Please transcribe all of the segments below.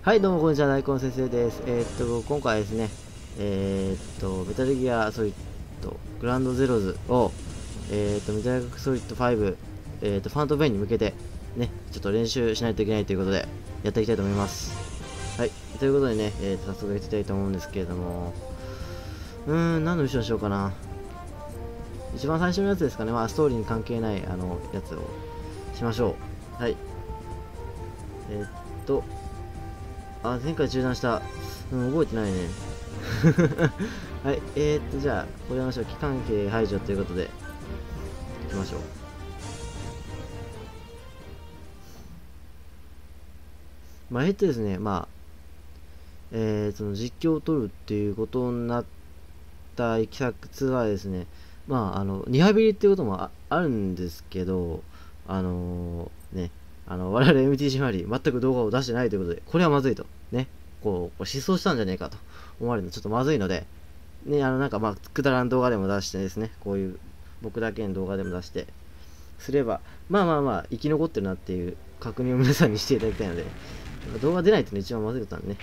はい、どうもこんにちは、大根先生です。えーっと、今回ですね、えーっと、メタルギアソリッドグランドゼロズを、えーっと、メタルギアソリッド5、えっと、ファントベインに向けて、ね、ちょっと練習しないといけないということで、やっていきたいと思います。はい、ということでね、えーっと、早速やっていきたいと思うんですけれども、うーん、何のミッションしようかな。一番最初のやつですかね、まあ、ストーリーに関係ない、あの、やつをしましょう。はい。えっと、あ、前回中断した。うん、覚えてないね。はい、えー、っと、じゃあ、これやりましょう。期間系排除ということで、行きましょう。まあ、えっとですね、まあ、えー、その実況を撮るっていうことになったいきさつはですね、まあ、あの、リハビリっていうこともああるんですけど、あのーね、あの、我々 MTG 周り、全く動画を出してないということで、これはまずいと。ね。こう、こう失踪したんじゃねえかと思われるのちょっとまずいので、ね、あの、なんかまあ、くだらん動画でも出してですね、こういう、僕だけの動画でも出して、すれば、まあまあまあ、生き残ってるなっていう確認を皆さんにしていただきたいので、動画出ないっていうのが一番まずいことなんでね。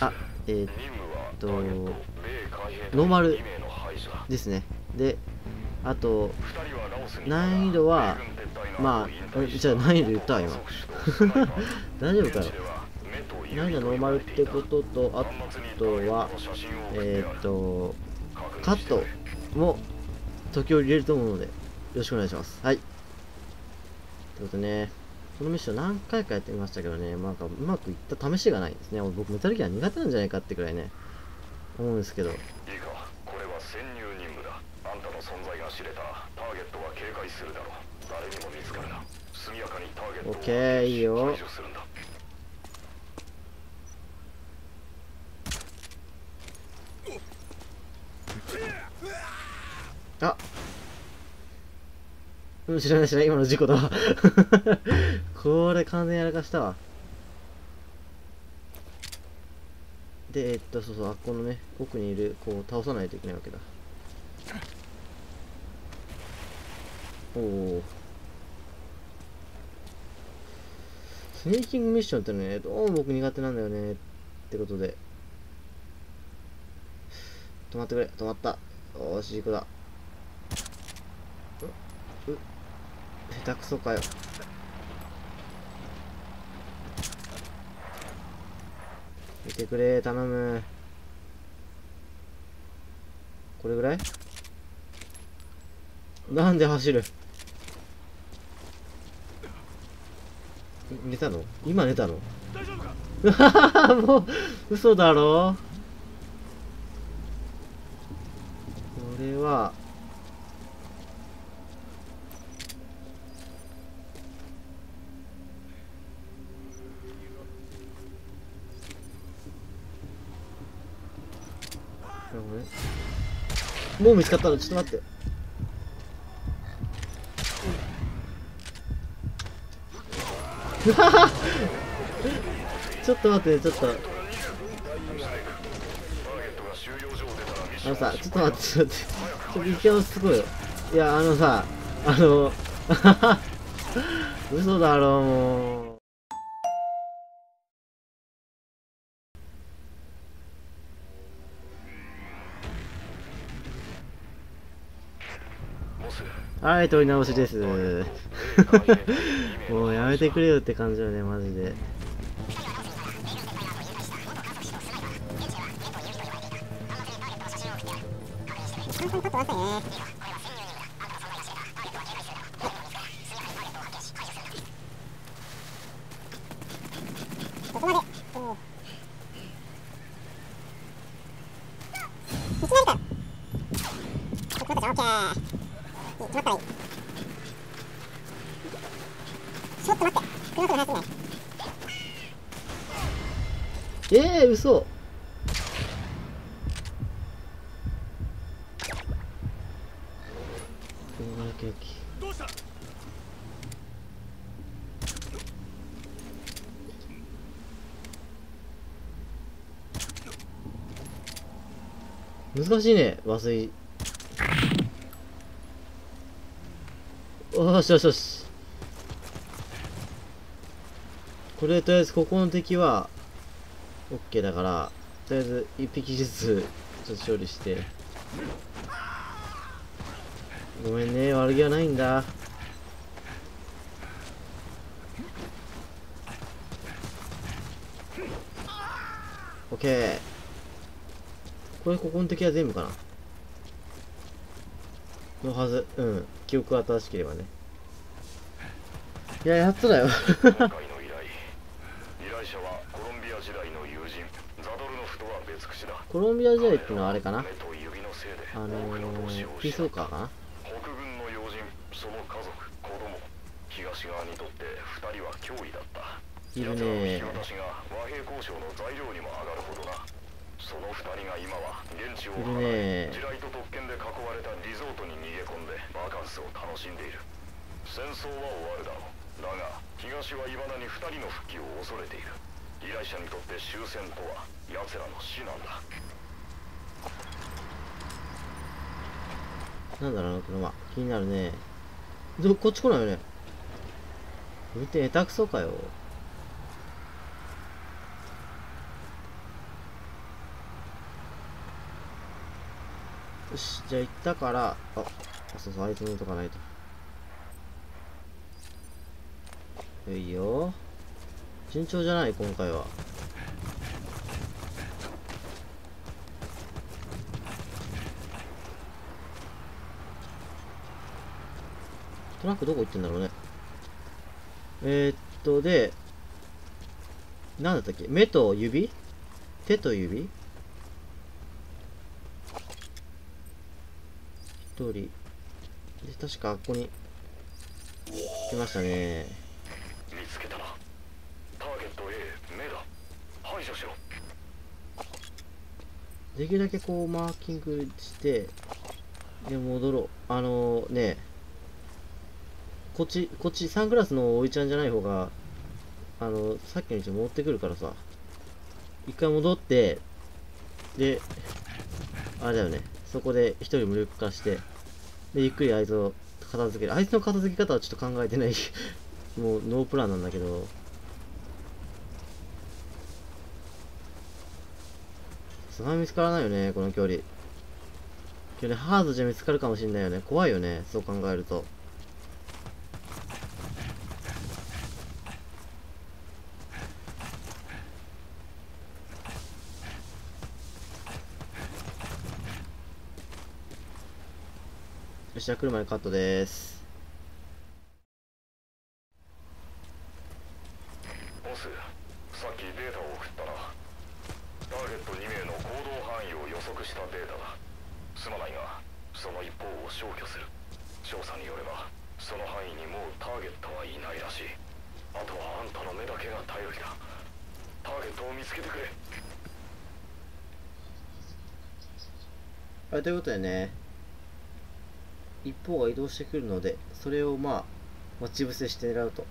あ、えー、っと、ノーマルですね。で、あと、難易度は、まあ、えじゃあ難易度言ったわ、今。大丈夫かよ。難易度ノーマルってことと、あとは、えーっと、カットも時折入れると思うので、よろしくお願いします。はい。ということでね、このミッション何回かやってみましたけどね、なんかうまくいった試しがないんですね。僕、メタルギア苦手なんじゃないかってくらいね、思うんですけど。いいかこれは潜入任務だあんたの存在が知れた。らターゲットは警戒するだろう。誰にも見つかるな速やかにターゲットをオッケーいいよ。排除するんだ。あ。うん、知らない知らない、今の事故だ。わ。これ完全やらかしたわ。で、えっと、そうそう、あっこのね、奥にいる、こう、倒さないといけないわけだ。おお。スネーキングミッションってね、どうも僕苦手なんだよね。ってことで。止まってくれ、止まった。よーし、行くだ。う、う、下手くそかよ。見てくれ、頼む。これぐらい？なんで走る？寝たの？今寝たの？もう嘘だろ？これはもう見つかったの？ちょっと待ってうわははちょっと待ってちょっと。あのさちょっと待ってちょっと待って。ちょっと勢いすごいよ。いやあのさあの 嘘だろもう。はい取り直しです。米もうやめてくれよって感じよねマジでえー、嘘。難しいね和水よしよしよし。これとりあえずここの敵は OK だからとりあえず1匹ずつちょっと処理して。ごめんね悪気はないんだ。OK これここの敵は全部かな。のはず。うん。記憶が正しければね。いややっとだよ 今回の依頼依頼者はコロンビア時代の友人ザドルノフとは別口だコロンビア時代ってのはあれかな？あのー、ピースウォーカーかな？北軍の要人その家族子供東側にとって2人は脅威だった。いるね引き渡しが和平交渉の材料にも上がるほどな。その2人が今は現地を離れ地雷と特権で囲われたリゾートに逃げ込んでバカンスを楽しんでいる。戦争は終わるだろう。だが東は未だに2人の復帰を恐れている。依頼者にとって終戦とは奴らの死なんだ。なんだろうな車気になるね。どこっち来ないよね。運転下手くそかよ。よしじゃあ行ったから。ああそうそうあいつ抜いとかないと。いいよ。順調じゃない？今回は。トラックどこ行ってんだろうね。えー、っと、で、なんだったっけ？目と指？手と指？一人。で、確かここに来ましたね。見つけたなターゲット A 目だ排除しろできるだけこうマーキングして、で、戻ろう。あのー、ねこっち、こっち、サングラスのおいちゃんじゃない方が、あの、さっきの位置戻ってくるからさ、一回戻って、で、あれだよね、そこで一人無力化して、で、ゆっくりあいつを片付ける。あいつの片付け方はちょっと考えてない。もう、ノープランなんだけど、さすが見つからないよね、この距離。距離ハードじゃ見つかるかもしんないよね。怖いよね、そう考えると。車でカットです。ボスさっきデータを送ったなターゲット2名の行動範囲を予測したデータだ。すまないがその一方を消去する。調査によればその範囲にもうターゲットはいないらしい。あとはあんたの目だけが頼りだ。ターゲットを見つけてくれはい、ということでね、一方が移動してくるので、それをまあ、待ち伏せして狙うと。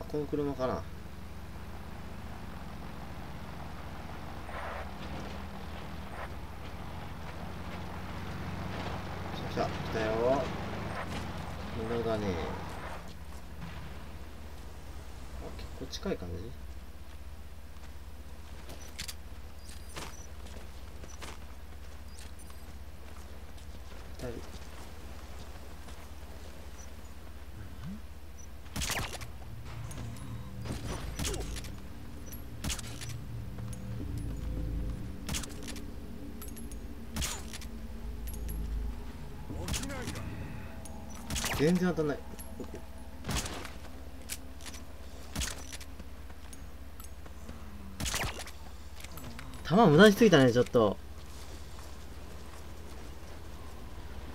あこの車かな。来た、来たよ。色だね。あ、結構近い感じ二人。全然当たんない。弾無駄にしすぎたね、ちょっと。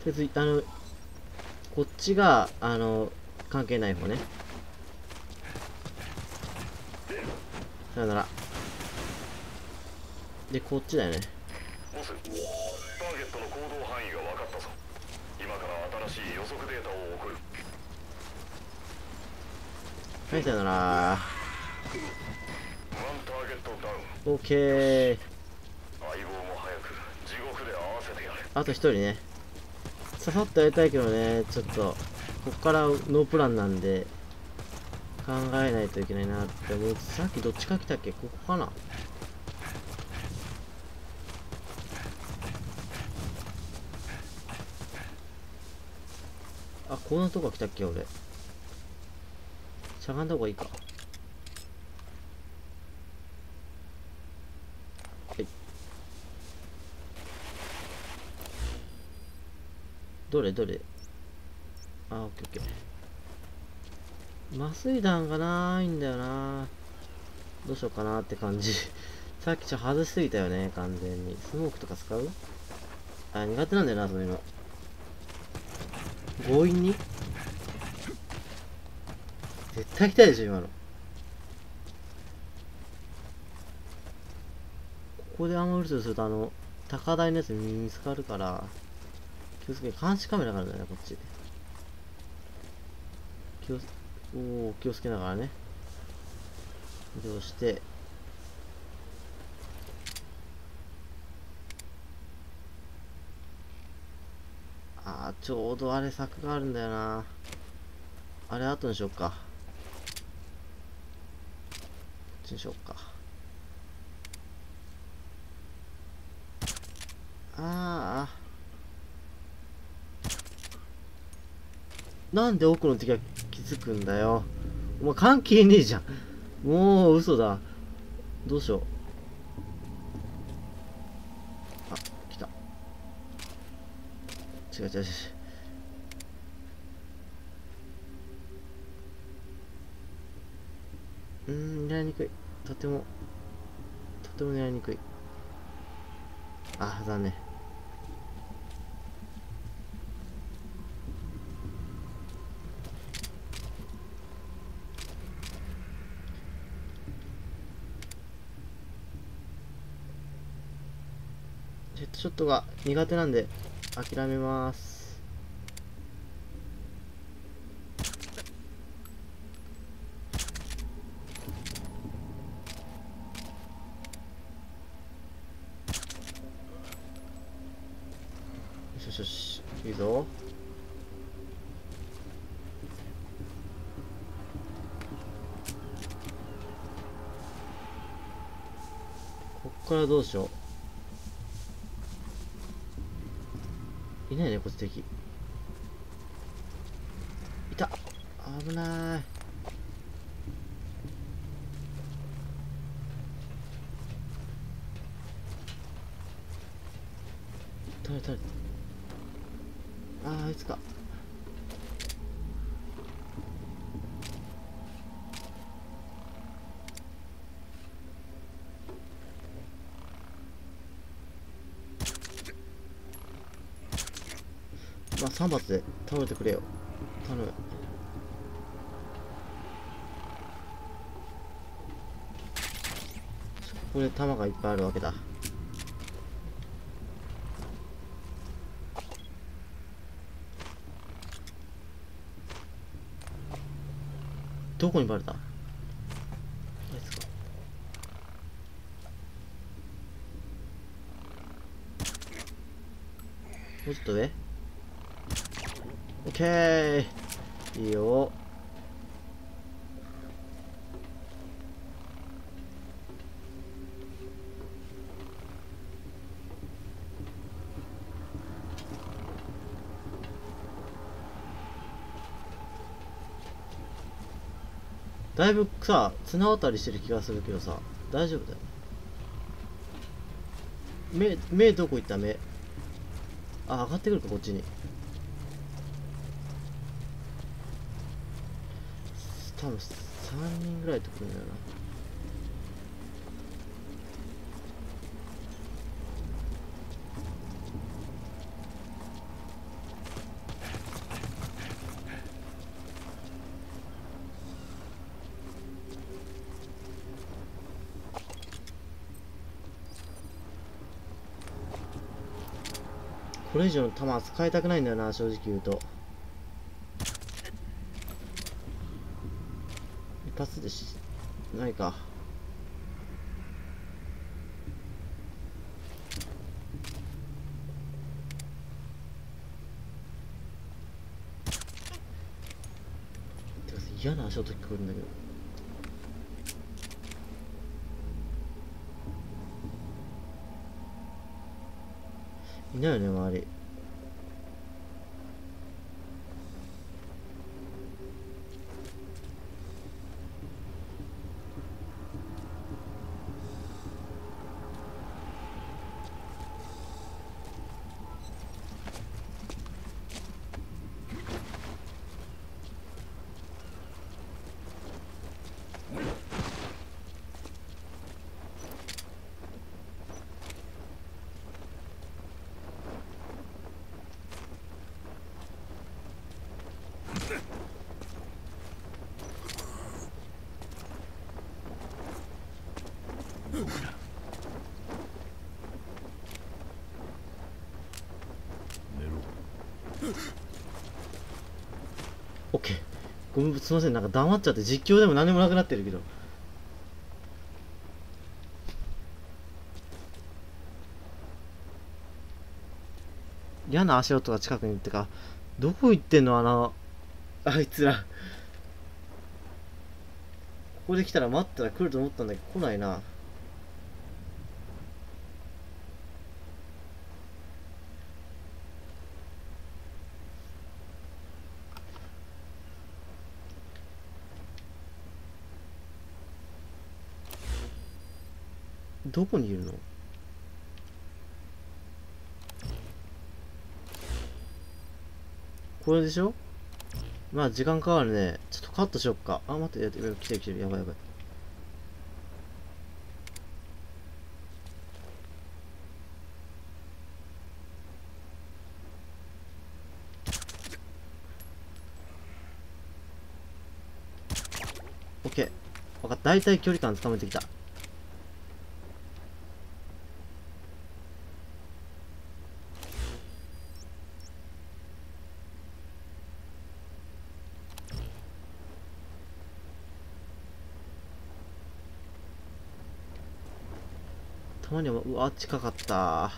とりあえず、あの、こっちが、あの、関係ない方ね。さよなら。で、こっちだよね。はいさよな。らオッケーあと一人ね。ささっとやりたいけどね。ちょっとここからノープランなんで考えないといけないなって思う。さっきどっちか来たっけ？ここかな？あこんなとこ来たっけ俺？しゃがんだ方がいいか。はい。どれ？どれ？あオッケーオッケー。麻酔弾がないんだよな。どうしようかなって感じ。さっきちょっと外しすぎたよね完全に。スモークとか使う？あ苦手なんだよなそういうの。強引に？絶対来たでしょ今の。ここでアンマルトするとあの高台のやつ見つかるから気をつけ監視カメラがあるんだよねこっち。気をおー気をつけながらね。移動して。あーちょうどあれ柵があるんだよな。あれ後にしよっかこっちにしよっか。ああなんで奥の敵が気づくんだよ。お前関係ねえじゃん。もう嘘だ。どうしよう。あ来た。違う違う違う。うん狙いにくい。とてもとても狙いにくい。あ残念。ヘッドショットが苦手なんで諦めますよしよしよしいいぞこっからどうしよう。いないねこっち敵。いた。危ない。ああいつか。3発で倒れてくれよ。頼む。ここで弾がいっぱいあるわけだ。どこにバレた？もうちょっと上？オッケー。いいよ。だいぶさ綱渡りしてる気がするけどさ大丈夫だよ。目目どこ行った？目。あ上がってくるかこっちに。多分3人ぐらいとくるんだよな。これ以上の弾は使いたくないんだよな正直言うと一発でしないかてか。嫌な足音聞こえるんだけど。いないよね周りオッケーごめんすいませんなんか黙っちゃって実況でも何でもなくなってるけど。嫌な足音が近くにってか。どこ行ってんのあのあいつら。ここで来たら待ったら来ると思ったんだけど来ないな。どこにいるの？これでしょ？まあ時間かかるね。ちょっとカットしよっか。あ待ってやって来てる来てる。やばいやばい。オッケー。分かった。大体距離感つかめてきた。たまにはうわ近かった。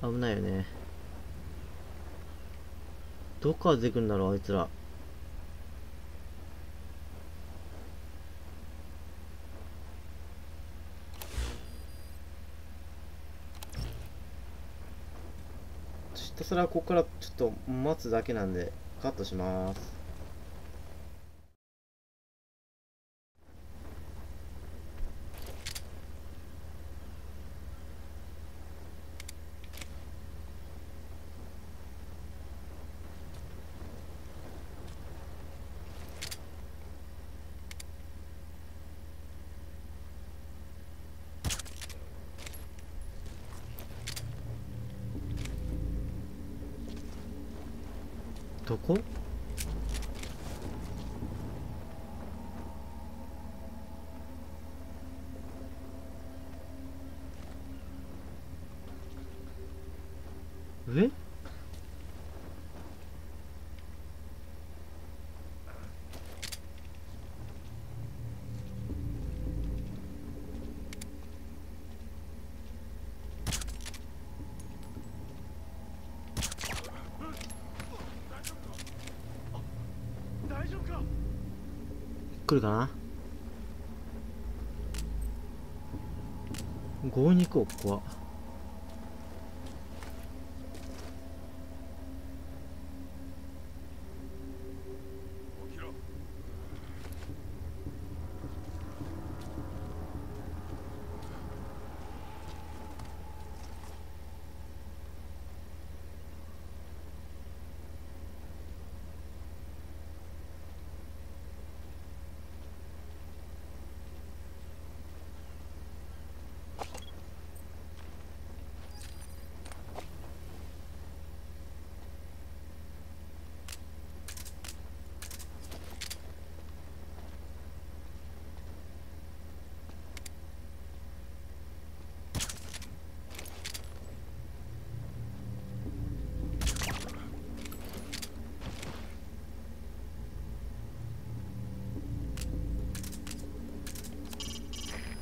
危ないよね。どっから出てくるんだろうあいつら。ひたすらここからちょっと待つだけなんでカットします。どこ来るかな？強引に行こうここは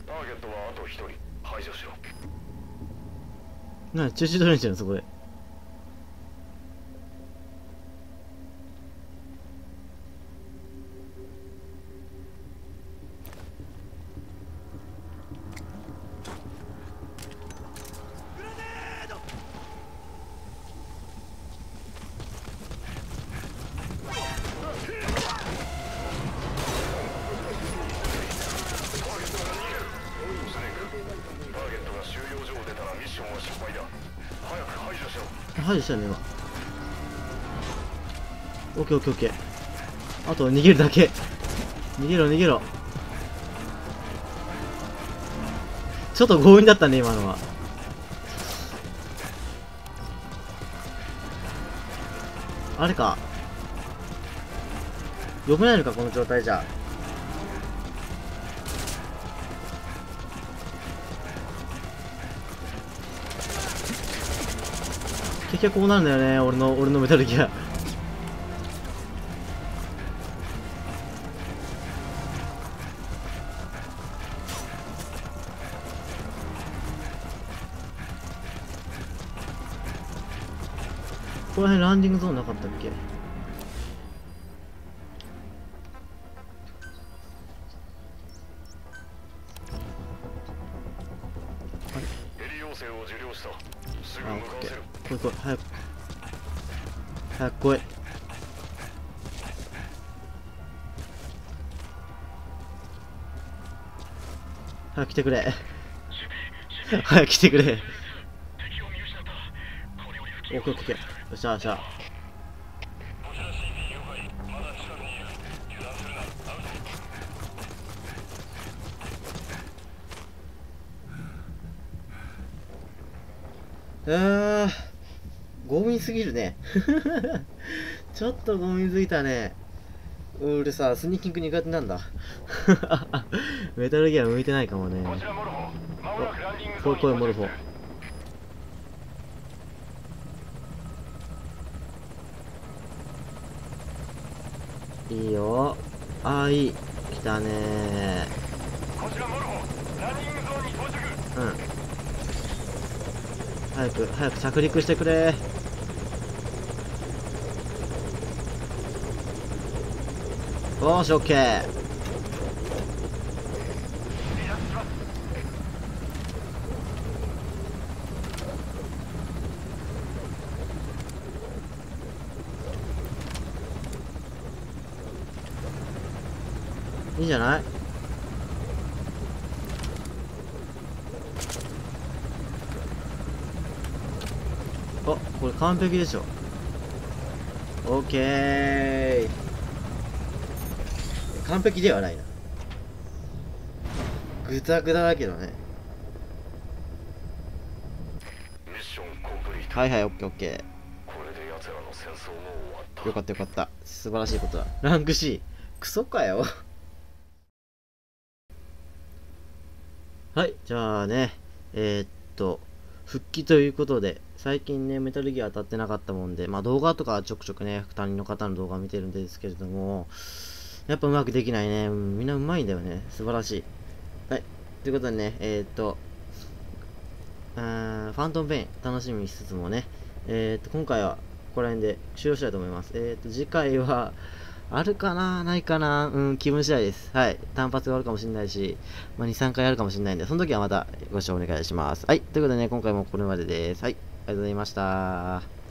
ターゲットはあと一人。排除しろ。な中止取れんじゃんそこで。排除したね今。オッケーオッケーオッケー。あと逃げるだけ。逃げろ逃げろ。ちょっと強引だったね今のは。あれか。よくないのかこの状態じゃ。ギアこうなるんだよね俺の俺のメタルギア。この辺ランディングゾーンなかったっけ？来てくれ。早く来てくれ。お、来い来いよっしゃよっしゃ。あー、強引すぎるね。ちょっと強引すぎたね。俺さ、スニーキング苦手なんだ。メタルギア向いてないかもね。こちらモルフォいいよ。ああ、いい。来たねこちらモルフォランディングゾーンに到着うん。早く、早く着陸してくれ。よし、オッケー。いいんじゃない？あ、これ完璧でしょ。オッケー。完璧ではないな。ぐたぐただけどね。はいはい、オッケーオッケー。よかったよかった。素晴らしいことだ。ランク C。クソかよ。はい、じゃあね、えーっと、復帰ということで、最近ね、メタルギア当たってなかったもんで、まあ動画とかはちょくちょくね、他人の方の動画を見てるんですけれども、やっぱうまくできないね。みんなうまいんだよね。素晴らしい。はい、ということでね、えーっと、ファントムペイン楽しみにしつつもね、えーっと、今回はここら辺で終了したいと思います。えー、と、次回は、あるかな？ないかな？うん、気分次第です。はい。単発があるかもしれないし、まあ、2、3回あるかもしれないんで、その時はまたご視聴お願いします。はい。ということでね、今回もこれまでです。はい。ありがとうございました。